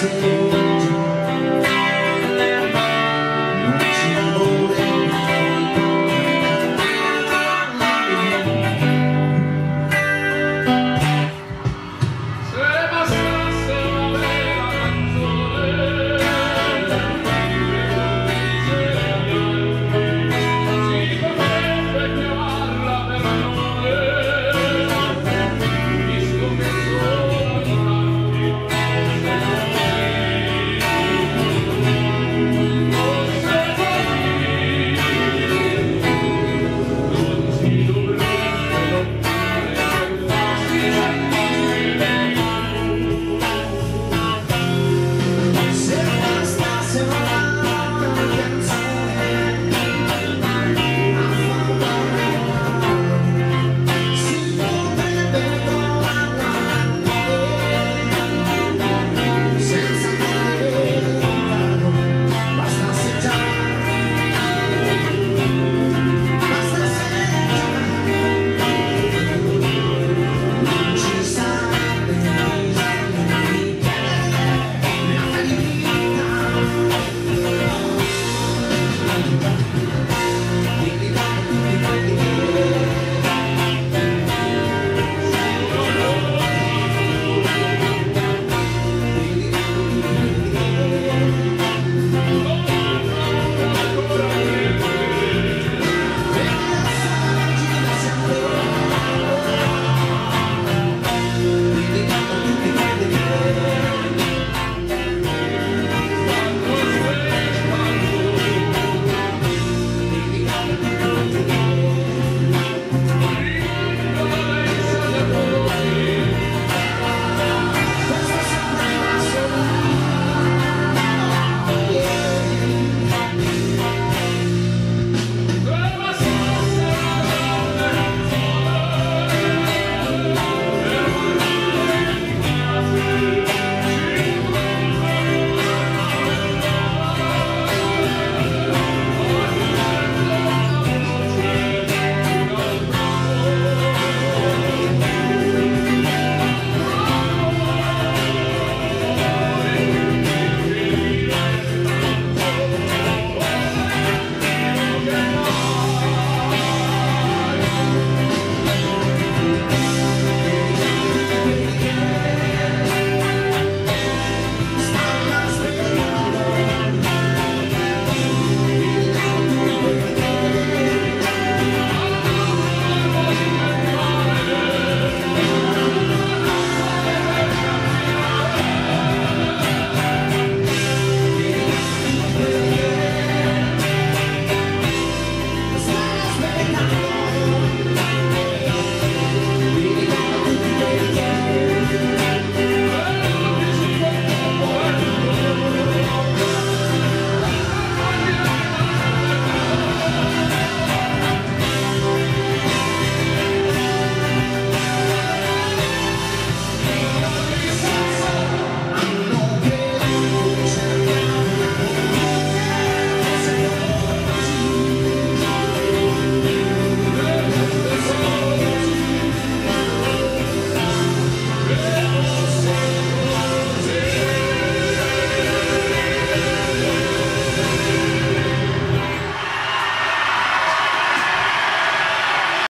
see